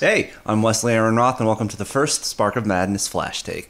Hey, I'm Wesley Aaron Roth, and welcome to the first Spark of Madness Flash Take.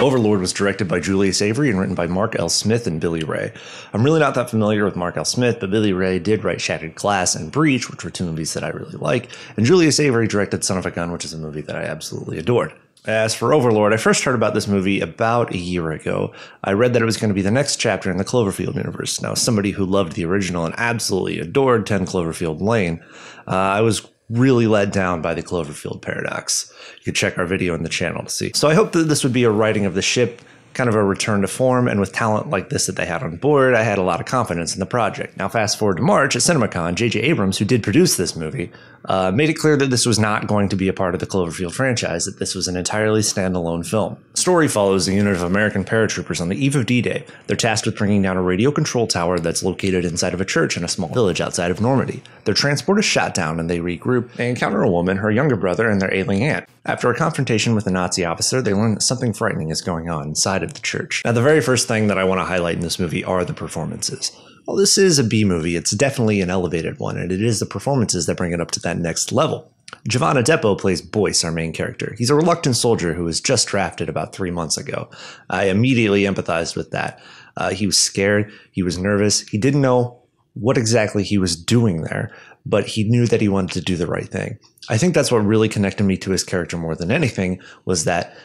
Overlord was directed by Julius Avery and written by Mark L. Smith and Billy Ray. I'm really not that familiar with Mark L. Smith, but Billy Ray did write Shattered Glass and Breach, which were two movies that I really like, and Julius Avery directed Son of a Gun, which is a movie that I absolutely adored. As for Overlord, I first heard about this movie about a year ago. I read that it was going to be the next chapter in the Cloverfield universe. Now, somebody who loved the original and absolutely adored 10 Cloverfield Lane, uh, I was really let down by the Cloverfield paradox. You can check our video in the channel to see. So I hope that this would be a righting of the ship kind of a return to form. And with talent like this that they had on board, I had a lot of confidence in the project. Now, fast forward to March at CinemaCon, J.J. Abrams, who did produce this movie, uh, made it clear that this was not going to be a part of the Cloverfield franchise, that this was an entirely standalone film. The story follows a unit of American paratroopers on the eve of D Day. They're tasked with bringing down a radio control tower that's located inside of a church in a small village outside of Normandy. Their transport is shot down and they regroup. They encounter a woman, her younger brother, and their ailing aunt. After a confrontation with a Nazi officer, they learn that something frightening is going on inside of the church. Now, the very first thing that I want to highlight in this movie are the performances. While this is a B movie, it's definitely an elevated one, and it is the performances that bring it up to that next level. Jovan Adepo plays Boyce, our main character. He's a reluctant soldier who was just drafted about three months ago. I immediately empathized with that. Uh, he was scared, he was nervous, he didn't know what exactly he was doing there, but he knew that he wanted to do the right thing. I think that's what really connected me to his character more than anything was that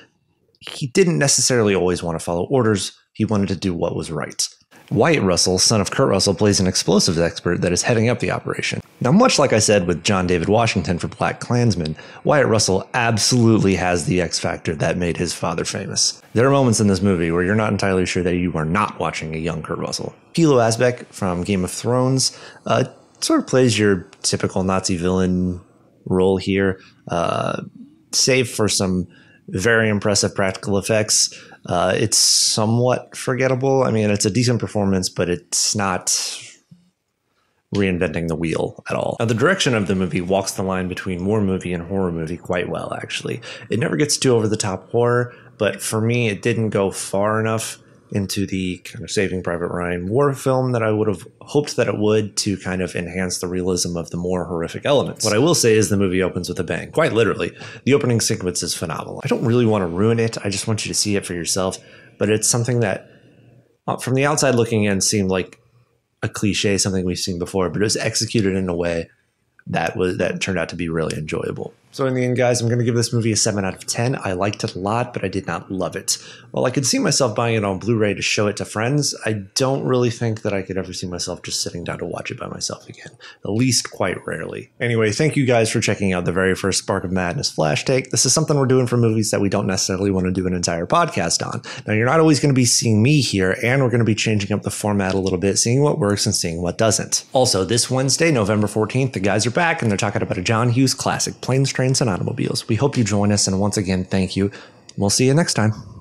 he didn't necessarily always want to follow orders. He wanted to do what was right. Wyatt Russell, son of Kurt Russell, plays an explosives expert that is heading up the operation. Now, much like I said with John David Washington for Black Klansman, Wyatt Russell absolutely has the X factor that made his father famous. There are moments in this movie where you're not entirely sure that you are not watching a young Kurt Russell. Pilou Asbæk from Game of Thrones uh, sort of plays your typical Nazi villain role here, uh, save for some very impressive practical effects. Uh, it's somewhat forgettable. I mean, it's a decent performance, but it's not reinventing the wheel at all. Now, the direction of the movie walks the line between war movie and horror movie quite well, actually. It never gets too over the top horror, but for me, it didn't go far enough into the kind of Saving Private Ryan war film that I would have hoped that it would to kind of enhance the realism of the more horrific elements. What I will say is the movie opens with a bang, quite literally. The opening sequence is phenomenal. I don't really want to ruin it, I just want you to see it for yourself, but it's something that uh, from the outside looking in seemed like a cliche, something we've seen before, but it was executed in a way that was that turned out to be really enjoyable. So in the end, guys, I'm going to give this movie a 7 out of 10. I liked it a lot, but I did not love it. While I could see myself buying it on Blu-ray to show it to friends, I don't really think that I could ever see myself just sitting down to watch it by myself again. At least quite rarely. Anyway, thank you guys for checking out the very first Spark of Madness Flash Take. This is something we're doing for movies that we don't necessarily want to do an entire podcast on. Now, you're not always going to be seeing me here, and we're going to be changing up the format a little bit, seeing what works and seeing what doesn't. Also, this Wednesday, November 14th, the guys are back, and they're talking about a John Hughes classic, Planes, Trains, and Automobiles. We hope you join us, and once again, thank you. We'll see you next time.